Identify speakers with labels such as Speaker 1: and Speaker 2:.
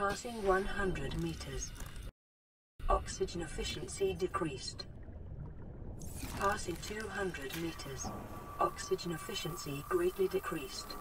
Speaker 1: Passing 100 meters. Oxygen efficiency decreased. Passing 200 meters. Oxygen efficiency greatly decreased.